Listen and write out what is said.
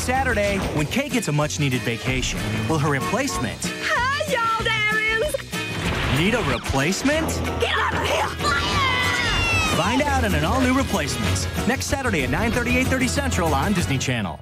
Saturday when K gets a much needed vacation. Will her replacement Hi, y'all, Darians! need a replacement? Get out of here! Fire! Find out in an all new replacements next Saturday at 9 9:30, 30 Central on Disney Channel.